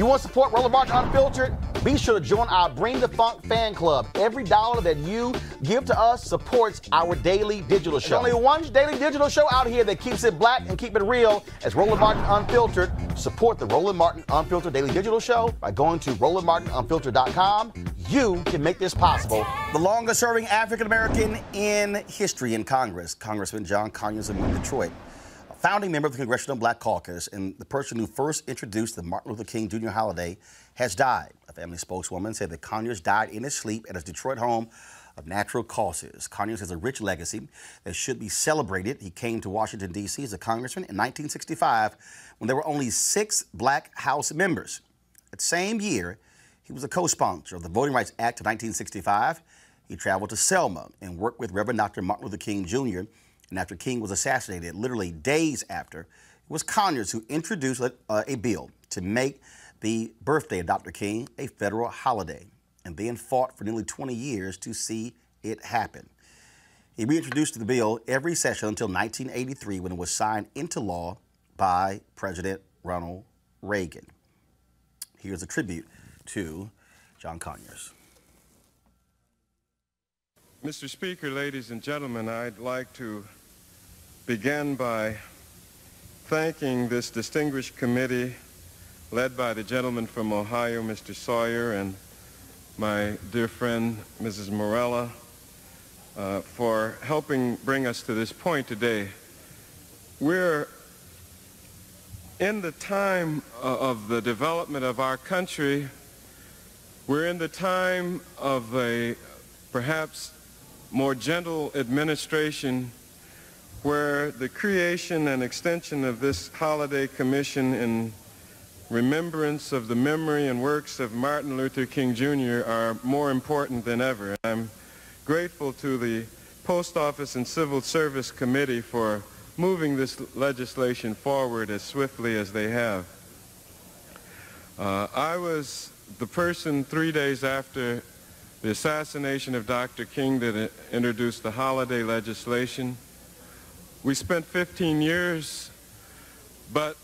You want to support Roland Martin Unfiltered? Be sure to join our Bring the Funk fan club. Every dollar that you give to us supports our daily digital show. There's only one daily digital show out here that keeps it black and keep it real as Roland Martin Unfiltered. Support the Roland Martin Unfiltered Daily Digital Show by going to RolandMartinUnfiltered.com. You can make this possible. The longest serving African American in history in Congress, Congressman John Conyers of Detroit founding member of the Congressional Black Caucus and the person who first introduced the Martin Luther King Jr. holiday, has died. A family spokeswoman said that Conyers died in his sleep at his Detroit home of natural causes. Conyers has a rich legacy that should be celebrated. He came to Washington, D.C. as a congressman in 1965 when there were only six black House members. That same year, he was a co-sponsor of the Voting Rights Act of 1965. He traveled to Selma and worked with Reverend Dr. Martin Luther King Jr and after King was assassinated, literally days after, it was Conyers who introduced uh, a bill to make the birthday of Dr. King a federal holiday, and then fought for nearly 20 years to see it happen. He reintroduced the bill every session until 1983 when it was signed into law by President Ronald Reagan. Here's a tribute to John Conyers. Mr. Speaker, ladies and gentlemen, I'd like to begin by thanking this distinguished committee led by the gentleman from Ohio, Mr. Sawyer, and my dear friend, Mrs. Morella, uh, for helping bring us to this point today. We're in the time of the development of our country, we're in the time of a perhaps more gentle administration where the creation and extension of this holiday commission in remembrance of the memory and works of Martin Luther King Jr. are more important than ever. I'm grateful to the Post Office and Civil Service Committee for moving this legislation forward as swiftly as they have. Uh, I was the person three days after the assassination of Dr. King that introduced the holiday legislation. We spent 15 years, but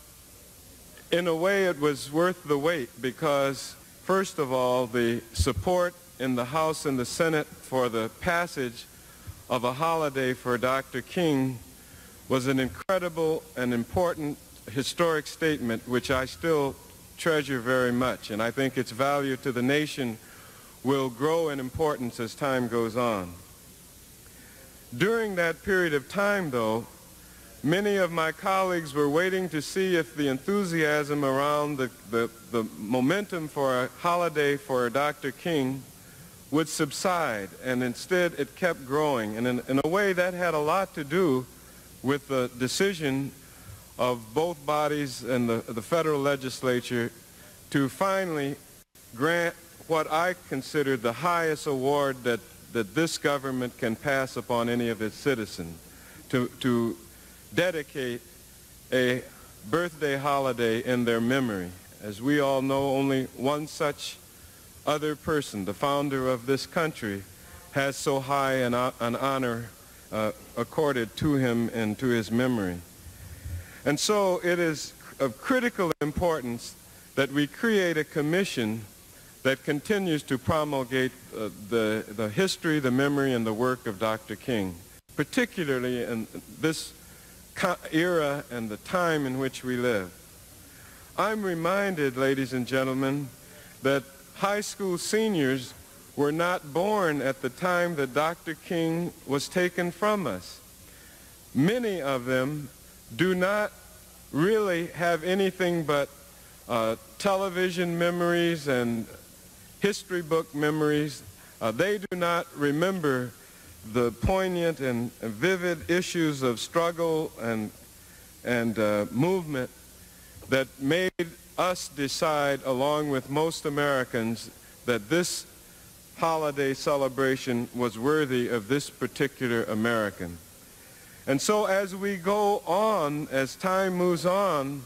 in a way it was worth the wait because, first of all, the support in the House and the Senate for the passage of a holiday for Dr. King was an incredible and important historic statement which I still treasure very much. And I think its value to the nation will grow in importance as time goes on. During that period of time, though, many of my colleagues were waiting to see if the enthusiasm around the, the, the momentum for a holiday for Dr. King would subside, and instead it kept growing. And in, in a way, that had a lot to do with the decision of both bodies and the, the federal legislature to finally grant what I considered the highest award that that this government can pass upon any of its citizens to, to dedicate a birthday holiday in their memory. As we all know, only one such other person, the founder of this country, has so high an, an honor uh, accorded to him and to his memory. And so it is of critical importance that we create a commission that continues to promulgate uh, the, the history, the memory, and the work of Dr. King, particularly in this era and the time in which we live. I'm reminded, ladies and gentlemen, that high school seniors were not born at the time that Dr. King was taken from us. Many of them do not really have anything but uh, television memories and history book memories. Uh, they do not remember the poignant and vivid issues of struggle and, and uh, movement that made us decide, along with most Americans, that this holiday celebration was worthy of this particular American. And so as we go on, as time moves on,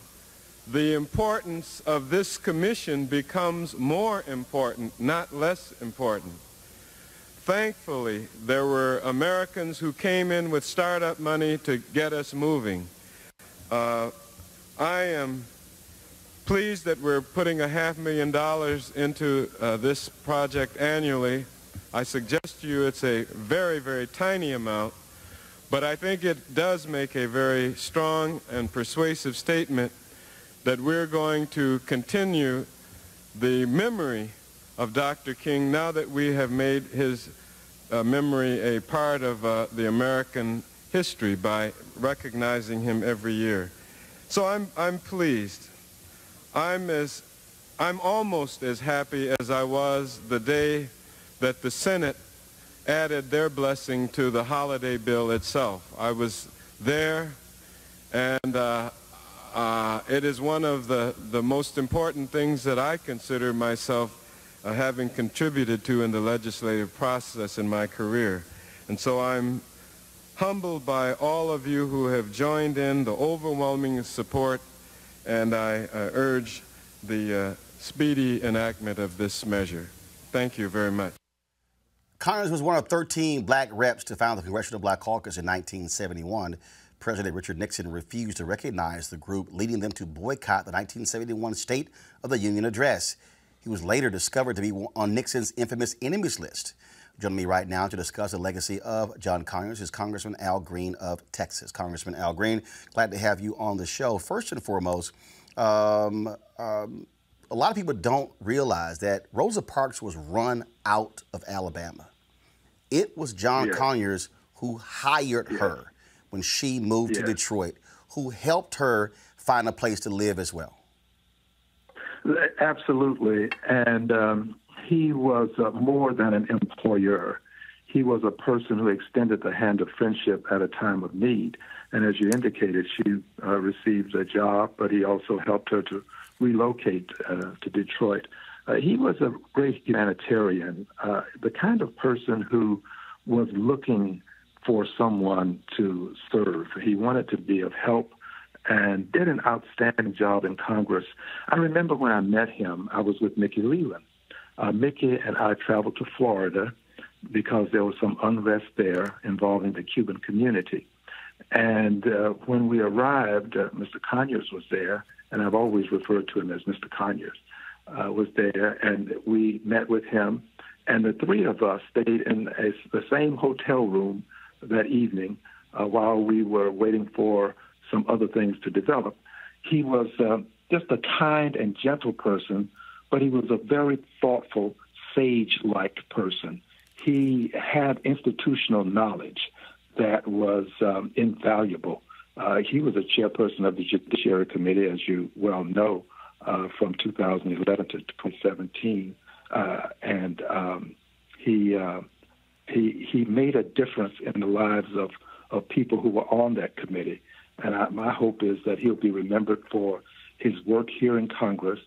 the importance of this commission becomes more important, not less important. Thankfully, there were Americans who came in with startup money to get us moving. Uh, I am pleased that we're putting a half million dollars into uh, this project annually. I suggest to you it's a very, very tiny amount, but I think it does make a very strong and persuasive statement that we're going to continue the memory of Dr. King now that we have made his uh, memory a part of uh, the American history by recognizing him every year. So I'm, I'm pleased. I'm, as, I'm almost as happy as I was the day that the Senate added their blessing to the holiday bill itself. I was there, and uh, uh, it is one of the, the most important things that I consider myself uh, having contributed to in the legislative process in my career. And so I'm humbled by all of you who have joined in the overwhelming support, and I uh, urge the uh, speedy enactment of this measure. Thank you very much. Conyers was one of 13 black reps to found the Congressional Black Caucus in 1971. President Richard Nixon refused to recognize the group, leading them to boycott the 1971 State of the Union address. He was later discovered to be on Nixon's infamous enemies list. Joining me right now to discuss the legacy of John Conyers is Congressman Al Green of Texas. Congressman Al Green, glad to have you on the show. First and foremost, um, um, a lot of people don't realize that Rosa Parks was run out of Alabama. It was John yeah. Conyers who hired yeah. her when she moved to Detroit, who helped her find a place to live as well. Absolutely. And um, he was uh, more than an employer. He was a person who extended the hand of friendship at a time of need. And as you indicated, she uh, received a job, but he also helped her to relocate uh, to Detroit. Uh, he was a great humanitarian, uh, the kind of person who was looking for someone to serve. He wanted to be of help and did an outstanding job in Congress. I remember when I met him, I was with Mickey Leland. Uh, Mickey and I traveled to Florida because there was some unrest there involving the Cuban community. And uh, when we arrived, uh, Mr. Conyers was there, and I've always referred to him as Mr. Conyers, uh, was there, and we met with him. And the three of us stayed in a, the same hotel room that evening uh, while we were waiting for some other things to develop. He was uh, just a kind and gentle person, but he was a very thoughtful, sage like person. He had institutional knowledge that was um, invaluable. Uh, he was a chairperson of the Judiciary Committee, as you well know, uh, from 2011 to 2017. Uh, and um, he uh, he he made a difference in the lives of of people who were on that committee. And I, my hope is that he'll be remembered for his work here in Congress,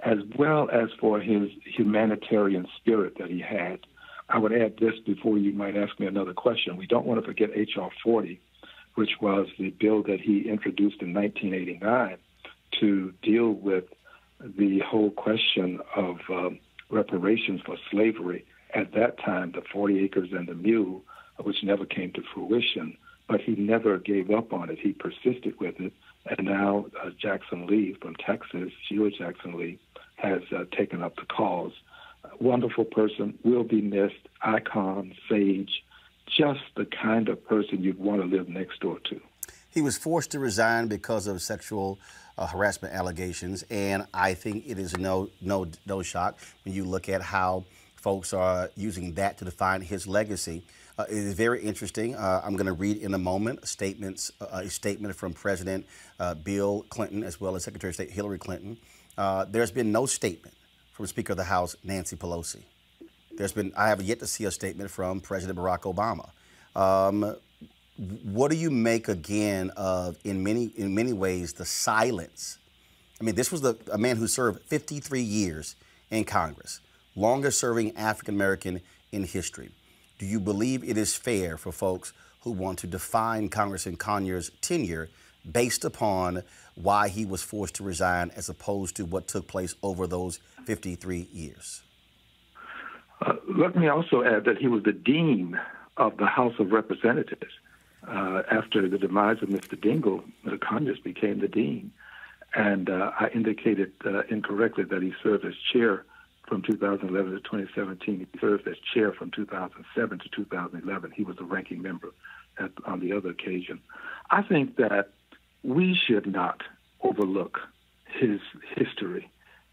as well as for his humanitarian spirit that he had. I would add this before you might ask me another question. We don't want to forget H.R. 40, which was the bill that he introduced in 1989 to deal with the whole question of um, reparations for slavery at that time, the 40 acres and the mule, which never came to fruition, but he never gave up on it. He persisted with it. And now uh, Jackson Lee from Texas, Sheila Jackson Lee, has uh, taken up the cause. wonderful person, will be missed, icon, sage, just the kind of person you'd want to live next door to. He was forced to resign because of sexual uh, harassment allegations, and I think it is no no no shock when you look at how folks are using that to define his legacy. Uh, it is very interesting. Uh, I'm going to read in a moment statements, uh, a statement from President uh, Bill Clinton as well as Secretary of State Hillary Clinton. Uh, there's been no statement from Speaker of the House Nancy Pelosi. There's been I have yet to see a statement from President Barack Obama. Um, what do you make again of in many in many ways the silence? I mean, this was the, a man who served 53 years in Congress longest serving African American in history. Do you believe it is fair for folks who want to define Congressman Conyers' tenure based upon why he was forced to resign as opposed to what took place over those 53 years? Uh, let me also add that he was the dean of the House of Representatives. Uh, after the demise of Mr. Dingell, Conyers became the dean. And uh, I indicated uh, incorrectly that he served as chair from 2011 to 2017. He served as chair from 2007 to 2011. He was a ranking member at, on the other occasion. I think that we should not overlook his history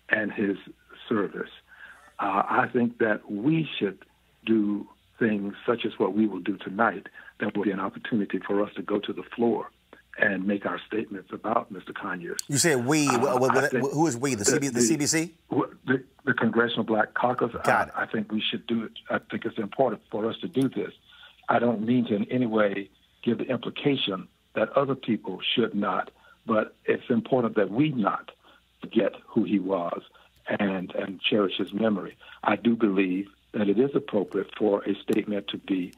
and his service. Uh, I think that we should do things such as what we will do tonight. That will be an opportunity for us to go to the floor and make our statements about Mr. Conyers. You said we. Uh, who is we? The, the, CB, the, the CBC? The, the, Congressional Black Caucus. Got I, I think we should do it. I think it's important for us to do this. I don't mean to in any way give the implication that other people should not, but it's important that we not forget who he was and and cherish his memory. I do believe that it is appropriate for a statement to be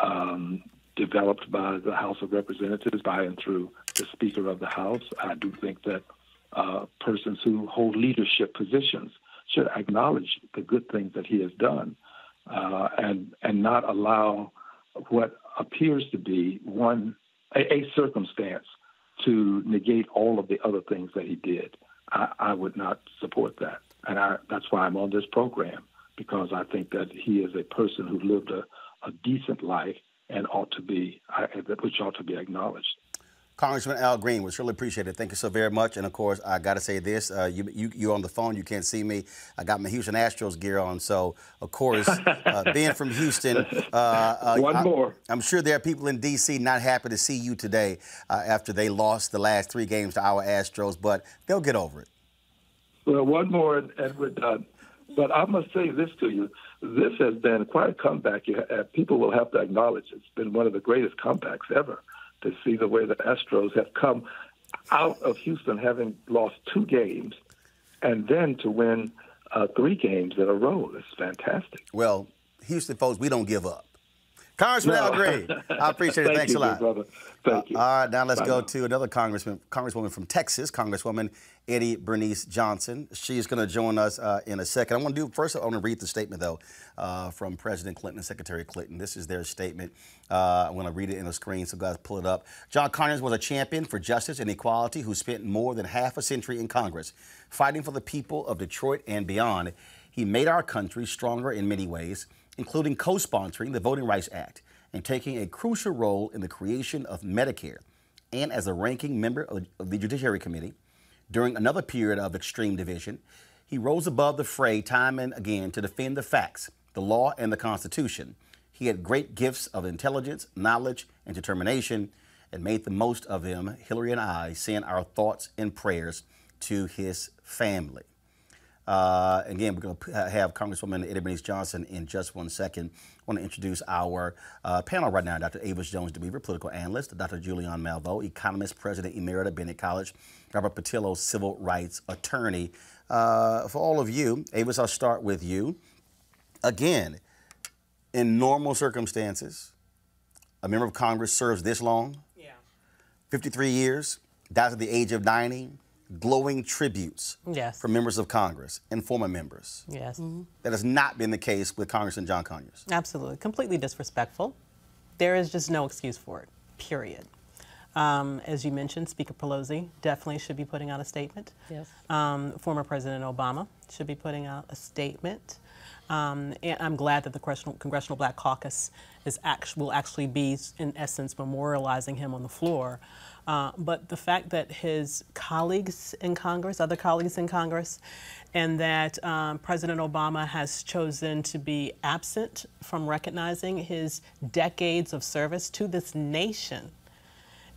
um, developed by the House of Representatives by and through the Speaker of the House. I do think that uh, persons who hold leadership positions should acknowledge the good things that he has done uh, and and not allow what appears to be one a, a, circumstance to negate all of the other things that he did. I, I would not support that, and I, that's why I'm on this program because I think that he is a person who lived a, a decent life and ought to be, which ought to be acknowledged. Congressman Al Green, was really appreciated. Thank you so very much. And of course, I got to say this: uh, you, you you on the phone, you can't see me. I got my Houston Astros gear on, so of course, uh, being from Houston, uh, uh one I, more. I'm sure there are people in D.C. not happy to see you today uh, after they lost the last three games to our Astros, but they'll get over it. Well, one more, and we're done. But I must say this to you: this has been quite a comeback. Uh, people will have to acknowledge it's been one of the greatest comebacks ever to see the way the Astros have come out of Houston, having lost two games, and then to win uh, three games in a row. It's fantastic. Well, Houston folks, we don't give up. Congressman no. Al Green, I appreciate it. Thank Thanks you, a lot. brother. Thank you. Uh, all right, now let's Bye go now. to another congressman, congresswoman from Texas, Congresswoman Eddie Bernice Johnson. She's going to join us uh, in a second. I want to do first. I want to read the statement though uh, from President Clinton and Secretary Clinton. This is their statement. Uh, I'm going to read it in the screen, so guys pull it up. John Conyers was a champion for justice and equality who spent more than half a century in Congress, fighting for the people of Detroit and beyond. He made our country stronger in many ways, including co-sponsoring the Voting Rights Act and taking a crucial role in the creation of Medicare, and as a ranking member of the Judiciary Committee. During another period of extreme division, he rose above the fray time and again to defend the facts, the law, and the Constitution. He had great gifts of intelligence, knowledge, and determination, and made the most of them. Hillary and I send our thoughts and prayers to his family. Uh, again, we're going to have Congresswoman Eddie Bernice Johnson in just one second. I want to introduce our uh, panel right now Dr. Avis Jones DeWeever, political analyst, Dr. Julianne Malveaux, economist, president emerita, Bennett College, Robert Patillo, civil rights attorney. Uh, for all of you, Avis, I'll start with you. Again, in normal circumstances, a member of Congress serves this long, yeah. 53 years, dies at the age of 90 glowing tributes yes. from members of Congress and former members. Yes. Mm-hmm. That has not been the case with Congressman John Conyers. Absolutely. Completely disrespectful. There is just no excuse for it, period. Um, as you mentioned, Speaker Pelosi definitely should be putting out a statement. Yes. Um, former President Obama should be putting out a statement. Um, and I'm glad that the Congressional Black Caucus is act- will actually be, in essence, memorializing him on the floor. Uh, but the fact that his colleagues in Congress, other colleagues in Congress, and that um, President Obama has chosen to be absent from recognizing his decades of service to this nation,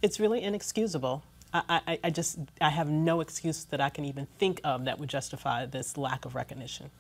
it's really inexcusable. I, I, I just I have no excuse that I can even think of that would justify this lack of recognition.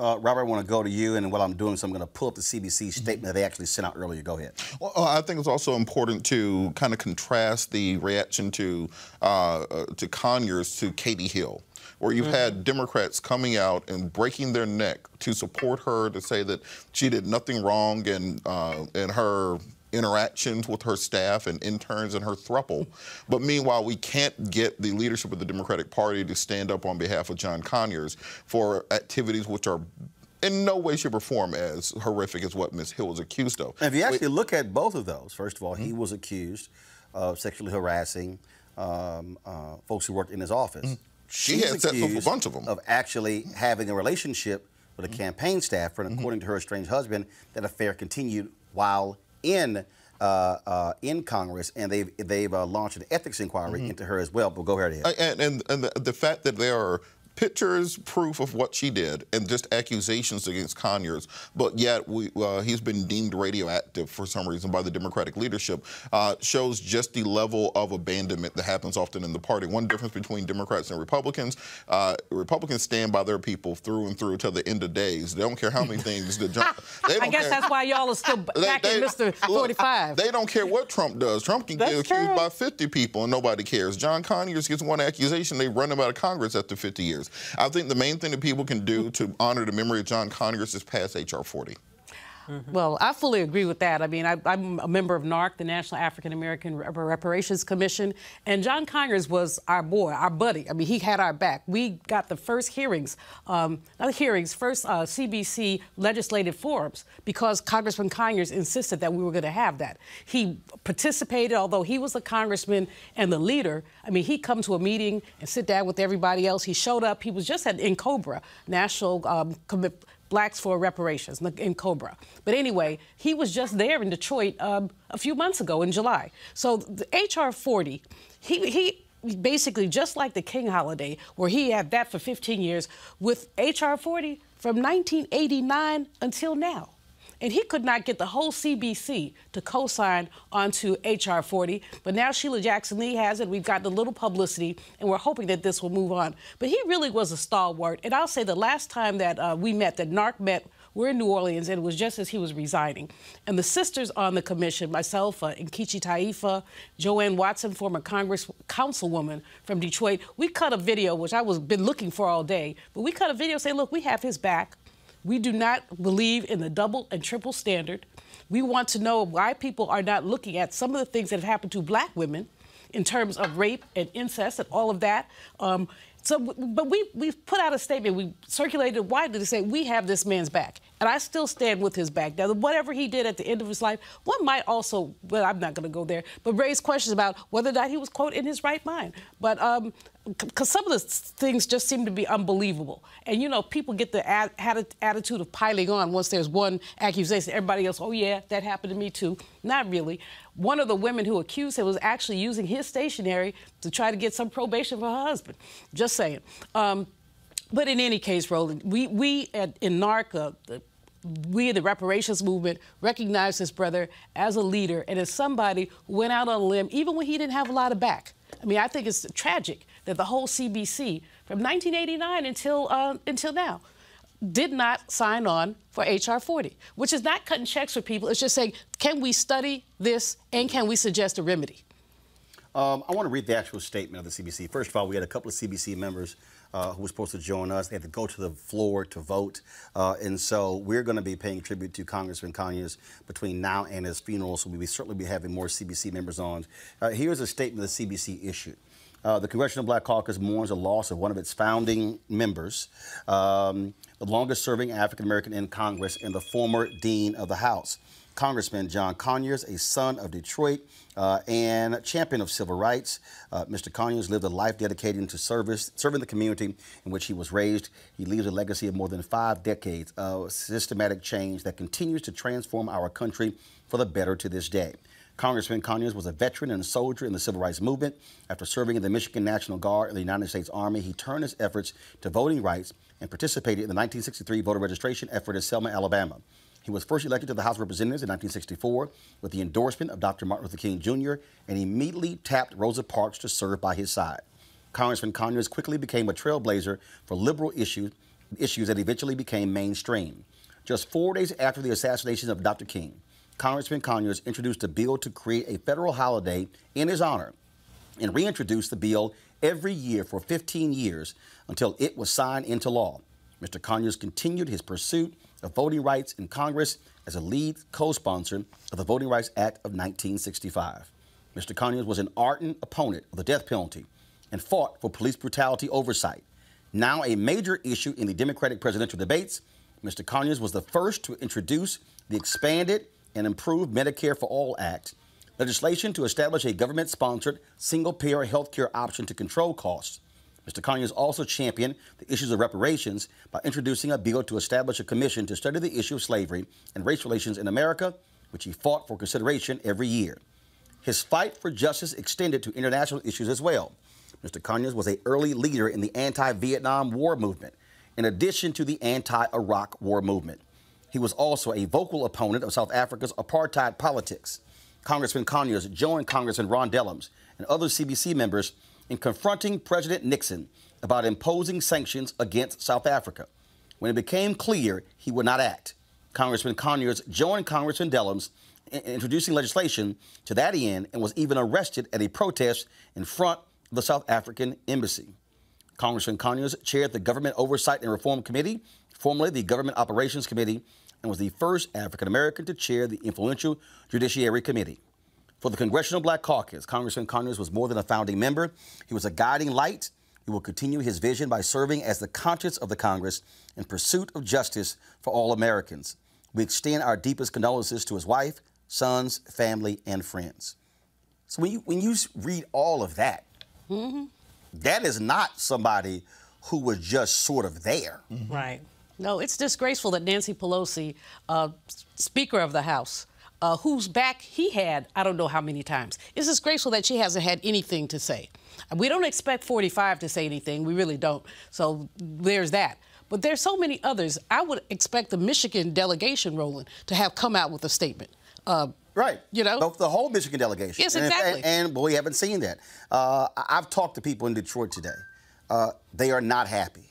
Uh, Robert, I want to go to you, and what I'm doing so I'm going to pull up the CBC statement that they actually sent out earlier. Go ahead. Well, uh, I think it's also important to kind of contrast the reaction to uh, uh to Conyers to Katie Hill where you've mm-hmm. had Democrats coming out and breaking their neck to support her, to say that she did nothing wrong and uh, in her interactions with her staff and interns and her thruple. But meanwhile, we can't get the leadership of the Democratic Party to stand up on behalf of John Conyers for activities which are in no way, shape, or form as horrific as what Ms. Hill was accused of. if you actually look at both of those, first of all, mm-hmm. he was accused of sexually harassing um, uh, folks who worked in his office. Mm. She She's had sex with a bunch of them. Of actually having a relationship with a Mm-hmm. campaign staffer, and according to her estranged husband, that affair continued while in. Uh, uh, in Congress, and they've they've uh, launched an ethics inquiry into her as well. But go ahead. Uh, And, and, and the, the fact that there are pictures, proof of what she did, and just accusations against Conyers, but yet we, uh, he's been deemed radioactive for some reason by the Democratic leadership, uh, shows just the level of abandonment that happens often in the party. One difference between Democrats and Republicans, uh, Republicans stand by their people through and through till the end of days. They don't care how many things the John. They I don't guess care. that's why y'all are still They- backing they- Mr. look, 45. They don't care what Trump does. Trump can That's get accused true. by 50 people and nobody cares. John Conyers gets one accusation, they run him out of Congress after 50 years. I think the main thing that people can do to honor the memory of John Conyers is pass H.R. 40. Well, I fully agree with that. I mean, I, I'm a member of NARC, the National African American Reparations Commission, and John Conyers was our boy, our buddy. I mean, he had our back. We got the first hearings, um, not hearings, first uh, CBC legislative forums because Congressman Conyers insisted that we were going to have that. He participated, although he was the congressman and the leader. I mean, he'd come to a meeting and sit down with everybody else. He showed up. He was just at N'COBRA, National um, Blacks for Reparations N'COBRA. But anyway, he was just there in Detroit um, a few months ago in July. So HR 40, he, he basically, just like the King holiday, where he had that for 15 years, with HR 40 from 1989 until now. And he could not get the whole CBC to co sign onto H.R. 40. But now Sheila Jackson Lee has it. We've gotten a little publicity, and we're hoping that this will move on. But he really was a stalwart. And I'll say the last time that uh, we met, that NARC met, we're in New Orleans, and it was just as he was resigning. And the sisters on the commission, myself, uh, Nkechi Taifa, JoAnn Watson, former Congress councilwoman from Detroit, we cut a video, which I was been looking for all day, but we cut a video saying, look, we have his back. We do not believe in the double and triple standard. We want to know why people are not looking at some of the things that have happened to black women in terms of rape and incest and all of that. Um, so, but we we've put out a statement. We circulated widely to say we have this man's back, and I still stand with his back. Now, whatever he did at the end of his life, one might also, well, I'm not going to go there, but raise questions about whether or not he was quote in his right mind. But um, because some of the things just seem to be unbelievable. And you know, people get the attitude of piling on once there's one accusation. Everybody else, oh yeah, that happened to me too. Not really. One of the women who accused him was actually using his stationery to try to get some probation for her husband. Just saying. Um, but in any case, Roland, we we at, in NARC, uh, the we in the reparations movement recognize this brother as a leader and as somebody who went out on a limb even when he didn't have a lot of back. I mean, I think it's tragic that the whole CBC from 1989 until uh, until now did not sign on for HR 40, which is not cutting checks for people. It's just saying, can we study this and can we suggest a remedy? Um, I want to read the actual statement of the CBC. First of all, we had a couple of CBC members uh, who were supposed to join us. They had to go to the floor to vote. Uh, and so we're going to be paying tribute to Congressman Conyers between now and his funeral. So we will certainly be having more CBC members on. Uh, here's a statement the CBC issued. Uh, the Congressional Black Caucus mourns the loss of one of its founding members, um, the longest serving African American in Congress, and the former Dean of the House. Congressman John Conyers, a son of Detroit uh, and champion of civil rights. Uh, Mr. Conyers lived a life dedicated to service, serving the community in which he was raised. He leaves a legacy of more than five decades of systematic change that continues to transform our country for the better to this day. Congressman Conyers was a veteran and a soldier in the civil rights movement. After serving in the Michigan National Guard and the United States Army, he turned his efforts to voting rights and participated in the 1963 voter registration effort in Selma, Alabama. He was first elected to the House of Representatives in 1964 with the endorsement of Dr. Martin Luther King Jr. and immediately tapped Rosa Parks to serve by his side. Congressman Conyers quickly became a trailblazer for liberal issues, issues that eventually became mainstream. Just four days after the assassination of Dr. King, Congressman Conyers introduced a bill to create a federal holiday in his honor and reintroduced the bill every year for 15 years until it was signed into law. Mr. Conyers continued his pursuit of voting rights in Congress as a lead co sponsor of the Voting Rights Act of 1965. Mr. Conyers was an ardent opponent of the death penalty and fought for police brutality oversight. Now a major issue in the Democratic presidential debates, Mr. Conyers was the first to introduce the expanded and improved Medicare for All Act, legislation to establish a government sponsored single payer health care option to control costs. Mr. Conyers also championed the issues of reparations by introducing a bill to establish a commission to study the issue of slavery and race relations in America, which he fought for consideration every year. His fight for justice extended to international issues as well. Mr. Conyers was an early leader in the anti Vietnam War movement, in addition to the anti Iraq War movement. He was also a vocal opponent of South Africa's apartheid politics. Congressman Conyers joined Congressman Ron Dellums and other CBC members in confronting President Nixon about imposing sanctions against South Africa. When it became clear he would not act, Congressman Conyers joined Congressman Dellums in introducing legislation to that end and was even arrested at a protest in front of the South African embassy. Congressman Conyers chaired the Government Oversight and Reform Committee, formerly the Government Operations Committee, and was the first African American to chair the influential Judiciary Committee. For the Congressional Black Caucus, Congressman Conyers was more than a founding member. He was a guiding light. He will continue his vision by serving as the conscience of the Congress in pursuit of justice for all Americans. We extend our deepest condolences to his wife, sons, family, and friends. So when you when you read all of that, mm-hmm. that is not somebody who was just sort of there. Mm-hmm. Right. No, it's disgraceful that Nancy Pelosi, uh, Speaker of the House, uh, whose back he had, I don't know how many times. It's disgraceful that she hasn't had anything to say. We don't expect 45 to say anything. We really don't. So there's that. But there's so many others. I would expect the Michigan delegation, Roland, to have come out with a statement. Uh, Right. You know? The, the, whole Michigan delegation. Yes, exactly. And, and, and we haven't seen that. Uh, I've talked to people in Detroit today. Uh, they are not happy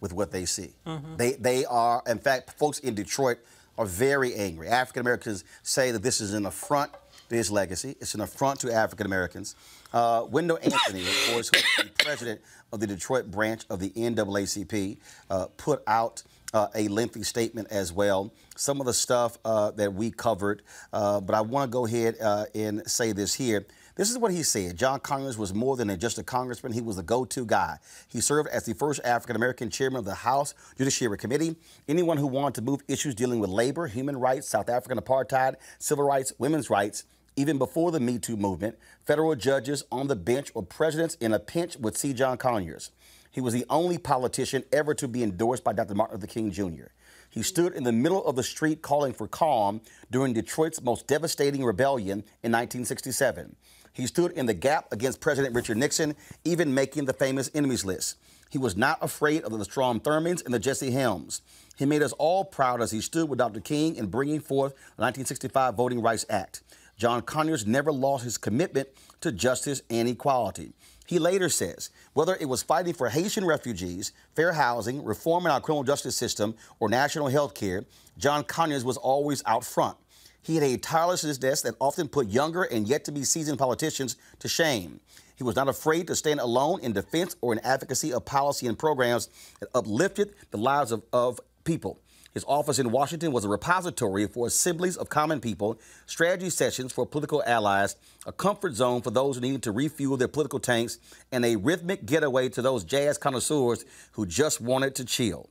with what they see. Mm-hmm. They, they are, in fact, folks in Detroit are very angry. African Americans say that this is an affront to his legacy. It's an affront to African Americans. Uh, Wendell Anthony, of course, who is the president of the Detroit branch of the NAACP, uh, put out uh, a lengthy statement as well. Some of the stuff uh, that we covered, uh, but I want to go ahead uh, and say this here. This is what he said. John Conyers was more than just a congressman. He was the go-to guy. He served as the first African-American chairman of the House Judiciary Committee. Anyone who wanted to move issues dealing with labor, human rights, South African apartheid, civil rights, women's rights, even before the Me Too movement, federal judges on the bench or presidents in a pinch would see John Conyers. He was the only politician ever to be endorsed by Dr. Martin Luther King Jr. He stood in the middle of the street calling for calm during Detroit's most devastating rebellion in 1967. He stood in the gap against President Richard Nixon, even making the famous enemies list. He was not afraid of the Strom Thurmonds and the Jesse Helms. He made us all proud as he stood with Dr. King in bringing forth the 1965 Voting Rights Act. John Conyers never lost his commitment to justice and equality. He later says whether it was fighting for Haitian refugees, fair housing, reform in our criminal justice system, or national health care, John Conyers was always out front. He had a tirelessness desk that often put younger and yet to be seasoned politicians to shame. He was not afraid to stand alone in defense or in advocacy of policy and programs that uplifted the lives of, of people. His office in Washington was a repository for assemblies of common people, strategy sessions for political allies, a comfort zone for those who needed to refuel their political tanks, and a rhythmic getaway to those jazz connoisseurs who just wanted to chill.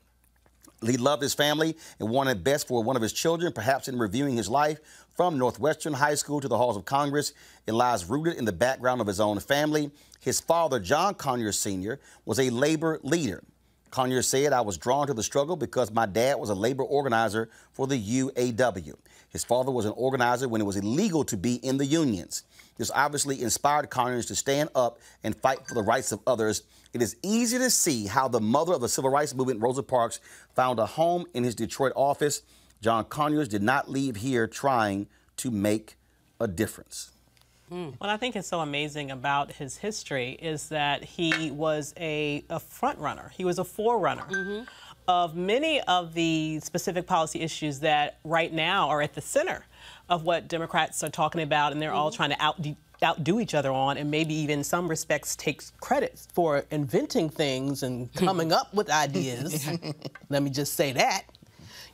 He loved his family and wanted best for one of his children, perhaps in reviewing his life from Northwestern High School to the halls of Congress. It lies rooted in the background of his own family. His father, John Conyers Sr., was a labor leader. Conyers said, I was drawn to the struggle because my dad was a labor organizer for the UAW. His father was an organizer when it was illegal to be in the unions. This obviously inspired Conyers to stand up and fight for the rights of others it is easy to see how the mother of the civil rights movement, Rosa Parks, found a home in his Detroit office. John Conyers did not leave here trying to make a difference. Mm. What I think is so amazing about his history is that he was a, a front runner. He was a forerunner mm-hmm. Of many of the specific policy issues that right now are at the center of what Democrats are talking about, and they're mm-hmm. all trying to out outdo each other on, and maybe even in some respects takes credit for inventing things and coming up with ideas. Let me just say that.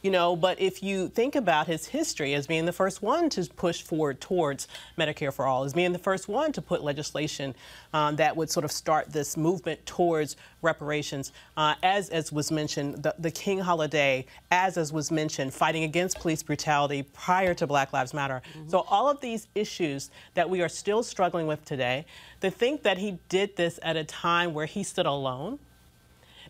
You know, but if you think about his history as being the first one to push forward towards Medicare for all, as being the first one to put legislation um, that would sort of start this movement towards reparations, uh, as as was mentioned, the, the King holiday, as as was mentioned, fighting against police brutality prior to Black Lives Matter. Mm-hmm. So all of these issues that we are still struggling with today, to think that he did this at a time where he stood alone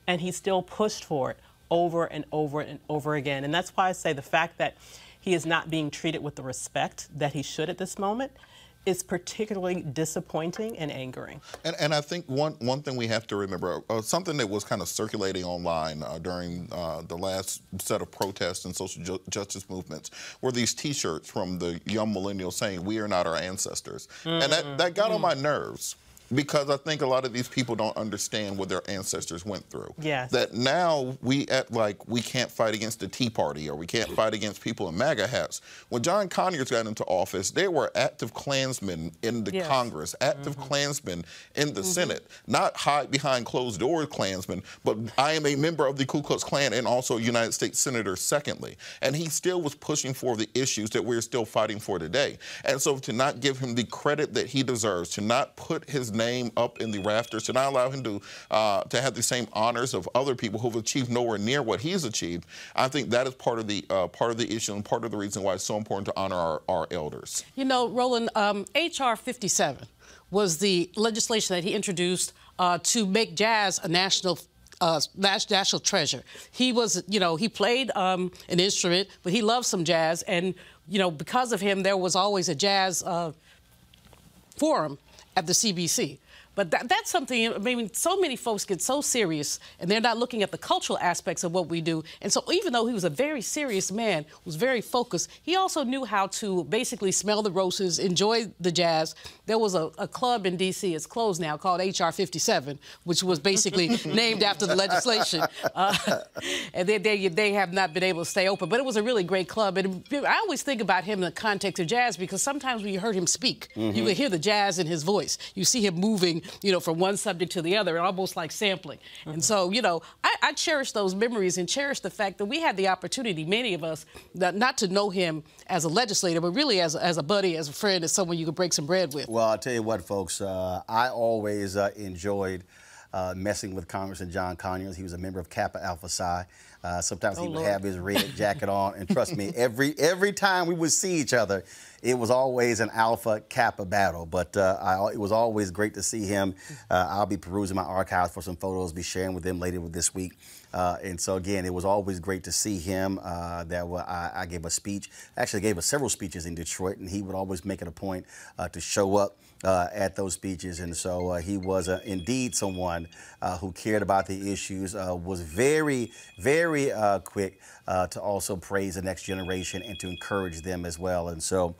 and he still pushed for it over and over and over again. And that's why I say the fact that he is not being treated with the respect that he should at this moment is particularly disappointing and angering. And, and I think one, one thing we have to remember, uh, something that was kind of circulating online uh, during uh, the last set of protests and social ju justice movements were these T-shirts from the young millennials saying, we are not our ancestors. Mm -hmm. And that, that got mm -hmm. on my nerves because I think a lot of these people don't understand what their ancestors went through. Yes. That now we act like we can't fight against the Tea Party or we can't fight against people in MAGA hats. When John Conyers got into office, there were active Klansmen in the yes. Congress, active mm -hmm. Klansmen in the mm -hmm. Senate, not hide behind closed doors Klansmen, but I am a member of the Ku Klux Klan and also a United States Senator, secondly. And he still was pushing for the issues that we're still fighting for today. And so to not give him the credit that he deserves, to not put his name up in the rafters, to not allow him to uh, to have the same honors of other people who've achieved nowhere near what he's achieved. I think that is part of the uh, part of the issue and part of the reason why it's so important to honor our, our elders. You know, Roland, um, HR 57 was the legislation that he introduced uh, to make jazz a national uh, national treasure. He was, you know, he played um, an instrument, but he loved some jazz, and you know, because of him, there was always a jazz uh, forum at the CBC. But that, that's something, I mean, so many folks get so serious and they're not looking at the cultural aspects of what we do. And so even though he was a very serious man, was very focused, he also knew how to basically smell the roses, enjoy the jazz. There was a, a club in D.C., it's closed now, called HR 57, which was basically named after the legislation. Uh, and they, they, they have not been able to stay open. But it was a really great club. And I always think about him in the context of jazz because sometimes when you heard him speak, mm -hmm. you mm-hmm. could hear the jazz in his voice. You see him moving you know, from one subject to the other, almost like sampling. Mm -hmm. And so, you know, I, I, cherish those memories and cherish the fact that we had the opportunity, many of us, that, not to know him as a legislator, but really as, as a buddy, as a friend, as someone you could break some bread with. Well, I'll tell you what, folks, uh, I always uh, enjoyed uh, messing with Congressman John Conyers. He was a member of Kappa Alpha Psi. Uh, sometimes oh, he would Lord. have his red jacket on, and trust me, every every time we would see each other, it was always an Alpha Kappa battle. But uh, I, it was always great to see him. Uh, I'll be perusing my archives for some photos, be sharing with them later this week. Uh, and so again, it was always great to see him. Uh, that I, I, gave a speech, actually gave us several speeches in Detroit, and he would always make it a point uh, to show up uh, at those speeches. And so uh, he was uh, indeed someone uh, who cared about the issues, uh, was very, very uh, quick to also praise the next generation and to encourage them as well. And so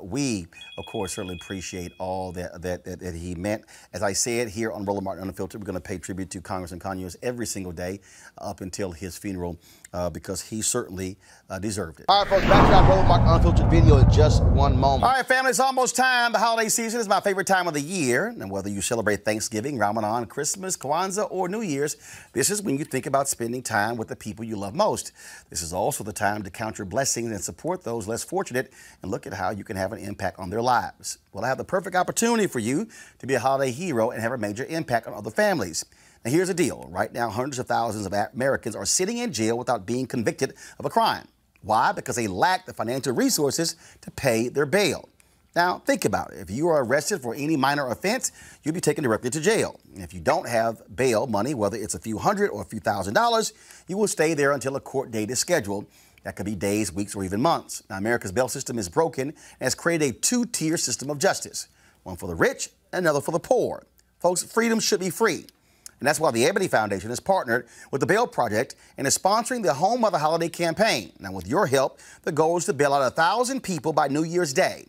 we, of course, certainly appreciate all that, that, that, that, he meant. As I said here on Roland Martin Unfiltered, we're going to pay tribute to Congressman Conyers every single day up until his funeral uh, because he certainly uh, deserved it. All right, folks, back to that Roland Martin Unfiltered video in just one moment. All right, family, it's almost time. The holiday season is my favorite time of the year. And whether you celebrate Thanksgiving, Ramadan, Christmas, Kwanzaa, or New Year's, this is when you think about spending time with the people you love most. This is also the time to count your blessings and support those less fortunate and look at how you can have an impact on their lives. Well, I have the perfect opportunity for you to be a holiday hero and have a major impact on other families. Now, here's the deal. Right now, hundreds of thousands of Americans are sitting in jail without being convicted of a crime. Why? Because they lack the financial resources to pay their bail. Now, think about it. If you are arrested for any minor offense, you'll be taken directly to jail. And if you don't have bail money, whether it's a few hundred or a few thousand dollars, you will stay there until a court date is scheduled. That could be days, weeks, or even months. Now, America's bail system is broken and has created a two tier system of justice one for the rich another for the poor. Folks, freedom should be free. And that's why the Ebony Foundation has partnered with the Bail Project and is sponsoring the Home of the Holiday campaign. Now, with your help, the goal is to bail out a thousand people by New Year's Day.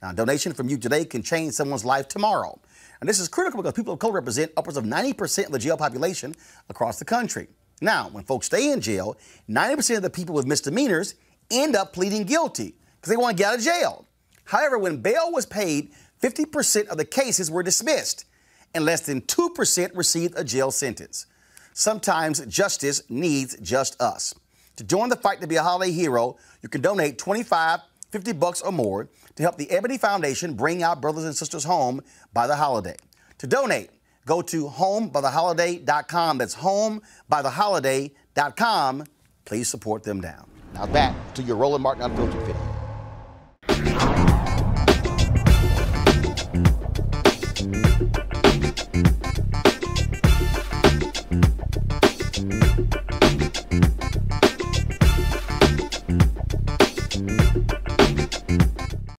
Now, a donation from you today can change someone's life tomorrow. And this is critical because people of color represent upwards of 90% of the jail population across the country. Now, when folks stay in jail, 90% of the people with misdemeanors end up pleading guilty because they want to get out of jail. However, when bail was paid, 50% of the cases were dismissed and less than 2% received a jail sentence. Sometimes justice needs just us. To join the fight to be a holiday hero, you can donate 25, 50 bucks or more to help the Ebony Foundation bring our brothers and sisters home by the holiday. To donate, go to homebytheholiday.com. That's homebytheholiday.com. Please support them down. Now back to your Roland Martin Unfiltered video.